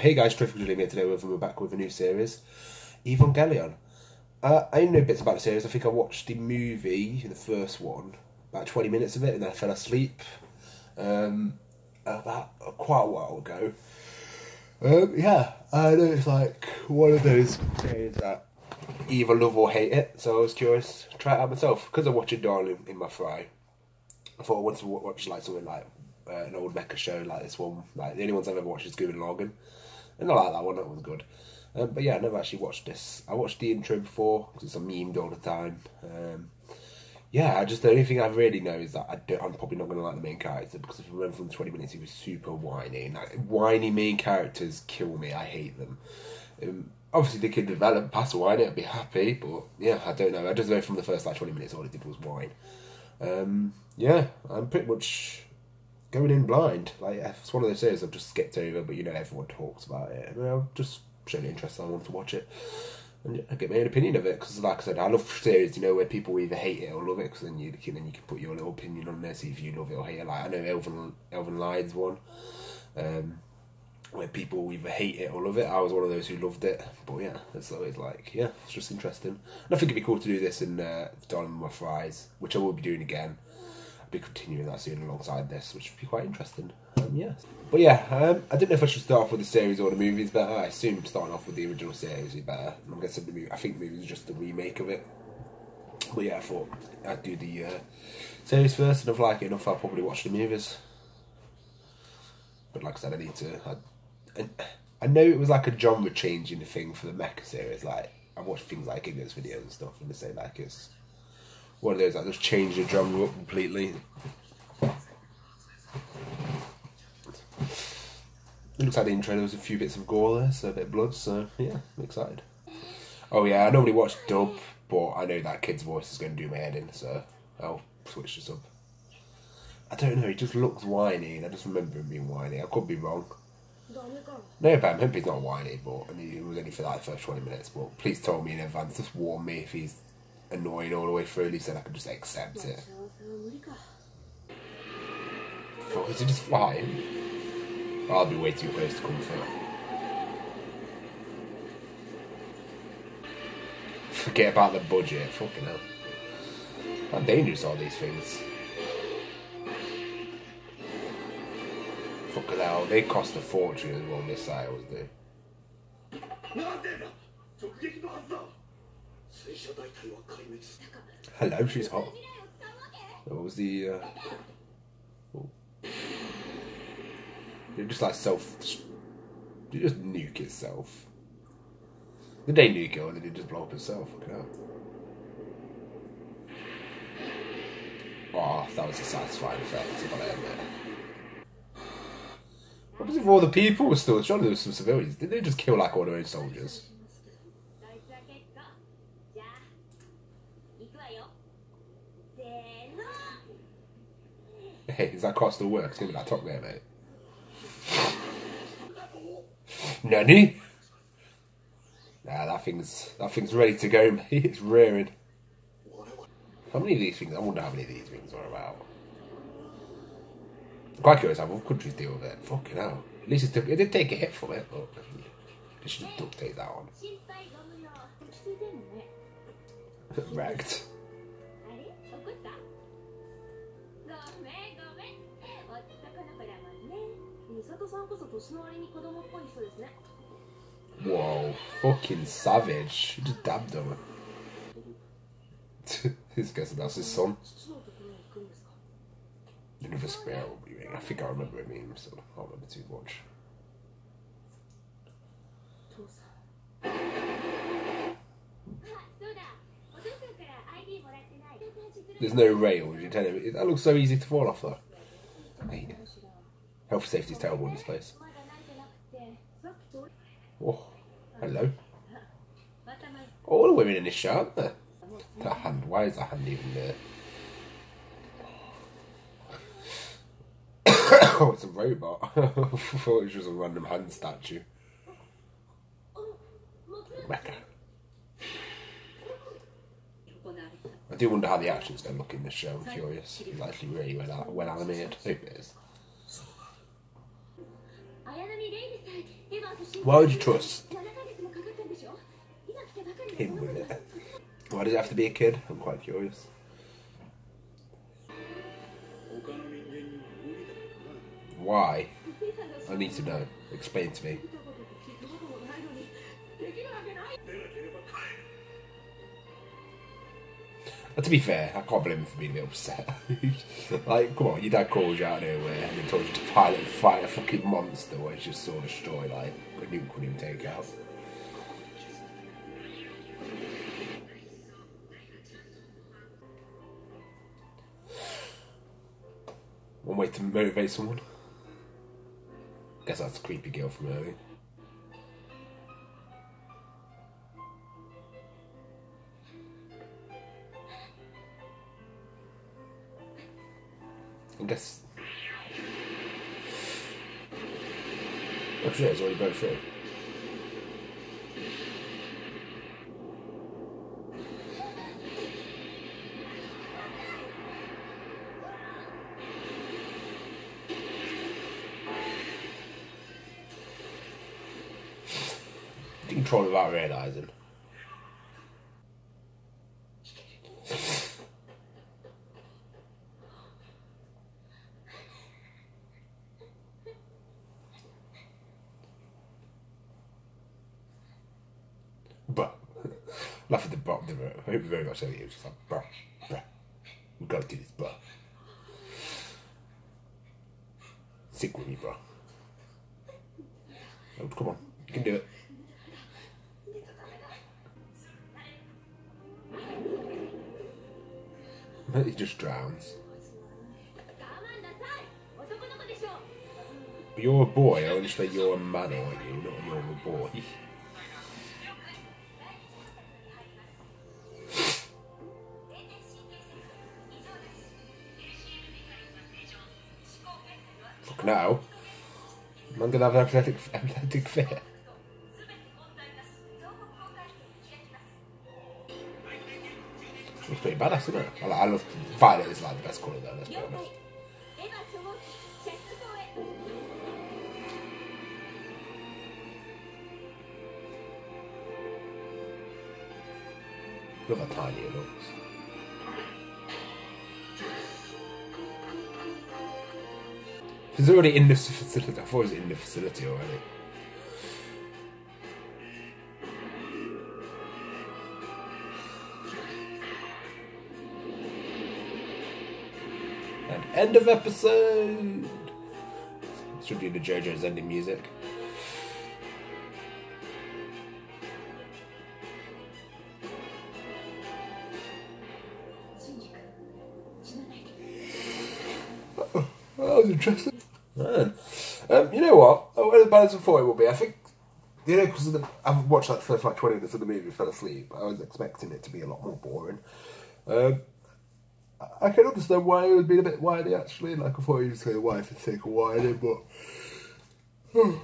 Hey guys, terrific to here today with we're back with a new series, Evangelion. Uh, I know bits about the series. I think I watched the movie, the first one, about twenty minutes of it, and then I fell asleep um, about uh, quite a while ago. Um, yeah, I know it's like one of those series that either love or hate it. So I was curious to try it out myself because I watched it Darling in the Franxx. I thought I wanted to watch like something like uh, an old mecha show like this one. Like the only ones I've ever watched is Gurren Lagann, and I like that one. That was good. Um, but yeah, I never actually watched this. I watched the intro before because it's a memed all the time. Um, yeah, I just the only thing I really know is that I I'm probably not going to like the main character because if you remember from 20 minutes, he was super whiny. And like, whiny main characters kill me. I hate them. Um, obviously, they could develop past whine. I'd be happy, but yeah, I don't know. I just know from the first like 20 minutes, all it did was whine. Um, yeah, I'm pretty much going in blind. Like it's one of those series I've just skipped over, but you know everyone talks about it, and I've just shown interest. I want to watch it and get my own opinion of it because, like I said, I love series you know where people either hate it or love it because then you can then you can put your little opinion on there, see if you love it or hate it. Like I know Elfen Elfen Lied's one. Um, where people either hate it or love it. I was one of those who loved it, but yeah, it's always like, yeah, it's just interesting. And I think it'd be cool to do this in uh, Darling My Fries, which I will be doing again be continuing that soon alongside this, which would be quite interesting. Um, yeah. But yeah, um, I didn't know if I should start off with the series or the movies, but I assume starting off with the original series be better. I'm guessing the movie, I think the movie is just a remake of it. But yeah, I thought I'd do the uh, series first, and if I like it enough, I'll probably watch the movies. But like I said, I need to. I, I know it was like a genre changing thing for the Mecha series. Like I watched things like Ignorance videos and stuff, and they say like it's one of those that just change the drum up completely. It looks like the intro, there was a few bits of gore there, so a bit of blood, so yeah, I'm excited. Oh yeah, I normally watch dub, but I know that kid's voice is going to do my head in, so I'll switch this up. I don't know, he just looks whiny, and I just remember him being whiny. I could be wrong. No, but I'm hoping he's not whiny, but I mean, it was only for like the first 20 minutes, but please tell me in advance, just warn me if he's annoying all the way through. At least then I can just accept it. Fuck, is he just flying? I'll be way too close to comfort. Forget about the budget, fucking hell. How dangerous are these things? Fucking hell, they cost a fortune as well, missiles do. Hello, she's hot. What was the? Uh... Oh. It just like self. You just nuke itself. The day nuke it, and then it just blow up itself. Look Oh, that was a satisfying effect. Admit. What was it for all the people were still? Surely there was some civilians. Did they just kill like all their own soldiers? Hey, is that car still work? It's gonna be that top there, mate. Nanny? Nah, that thing's that thing's ready to go, mate. It's rearing. How many of these things? I wonder how many of these things are about. I'm quite curious how other countries deal with it. Fucking hell. At least it, took, it did take a hit from it, but they should duct tape that one. Wrecked. さんこそ年の割に子供っぽい人ですね Whoa, fucking savage. You just dabbed him. He's guessing that's his son. Another spell. I think I remember him, so I don't remember too much. There's no rail. You tell him that looks so easy to fall off though. Health and safety is terrible in this place. Oh, hello. Oh, all the women in this show, aren't there? That hand, why is that hand even there? oh, it's a robot. I thought it was just a random hand statue. Mecha. I do wonder how the action's going to look in this show. I'm curious. It's actually really well, well animated. I hope it is. Why would you trust him with it? Why does it have to be a kid? I'm quite curious. Why? I need to know. Explain to me. But to be fair, I can't blame him for being a bit upset. like, come on, your dad calls you out of nowhere and he told you to pilot and fight a fucking monster where it's just so destroy, like, a nuke couldn't even take out. One way to motivate someone. Guess that's a creepy girl from early. I guess. Oh shit, it's already broke through. You control it without realising. Bruh. Laugh at the bottom of it. I hope you very much that it was just like, bruh, bruh. We gotta do this, bruh. Stick with me, bruh. Oh, come on, you can do it. But He just drowns. You're a boy, I understand you're a man, aren't you? Not you're a boy. Now. I'm gonna have an athletic fit. It's pretty badass, isn't it? I, I love Violet is like the best colour though, let's be honest. Look how tiny it looks. He's already in this facility. I thought he was in the facility already. And end of episode. Should be the JoJo's ending music. Oh, that was interesting. You what? Went as bad as I thought it would be. I think, you know, because I've watched the first like 20 minutes of the movie, and fell asleep. I was expecting it to be a lot more boring. Um, I- can understand why it would be a bit whiny actually. Like I thought he was going to whine for the sake of whining, but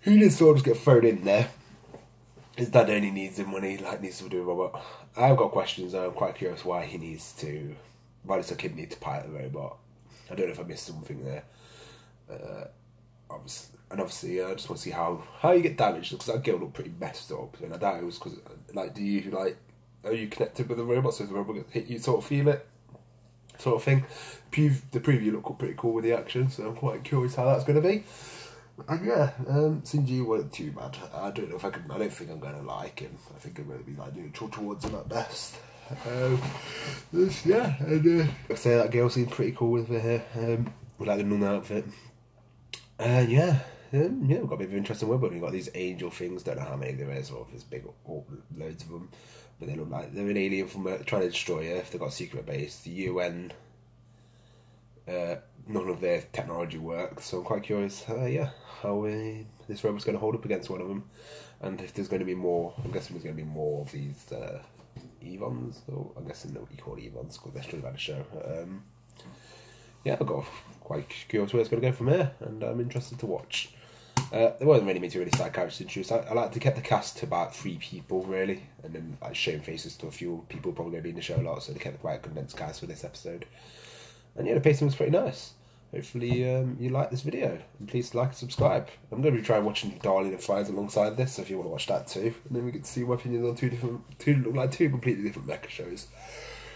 he did sort of just get thrown in there. His dad only needs him when he like needs to do a robot. I've got questions. I'm quite curious why he needs to. Why does a kid need to pilot the robot? I don't know if I missed something there. Uh, obviously, and obviously, uh, I just want to see how how you get damaged because that girl looked pretty messed up, and I doubt it was because like, do you like are you connected with the robot? So the robot gets hit, you sort of feel it, sort of thing. The preview looked pretty cool with the action, so I'm quite curious how that's going to be. And yeah, um, Shinji wasn't too bad. I don't know if I can. I don't think I'm going to like him. I think I'm going to be like neutral towards him at best. Um, yeah, and uh, I say that girl seemed pretty cool with her hair, um, with like the nun outfit. And yeah, um, yeah, we've got a bit of an interesting but we've got these angel things. Don't know how many there is, or if there's big, or loads of them. But they look like they're an alien from Earth, trying to destroy Earth. They've got a secret base. The UN. Uh, none of their technology works, so I'm quite curious. Uh, yeah, how uh, this robot's going to hold up against one of them, and if there's going to be more. I'm guessing there's going to be more of these uh, Evons, or I'm guessing what you call Evons because they're still about the show. Um, yeah, I've got quite curious where it's going to go from here, and I'm interested to watch. Uh, there wasn't really many really side characters introduced. I, I like to get the cast to about three people really, and then like showing faces to a few people probably going to be in the show a lot, so they kept quite condensed cast for this episode. And yeah, the pacing was pretty nice. hopefully um, you like this video. And please like and subscribe. I'm going to be trying watching Darling and Friends alongside this, so if you want to watch that too. And then we get to see my opinions on two different, two like two completely different mecha shows.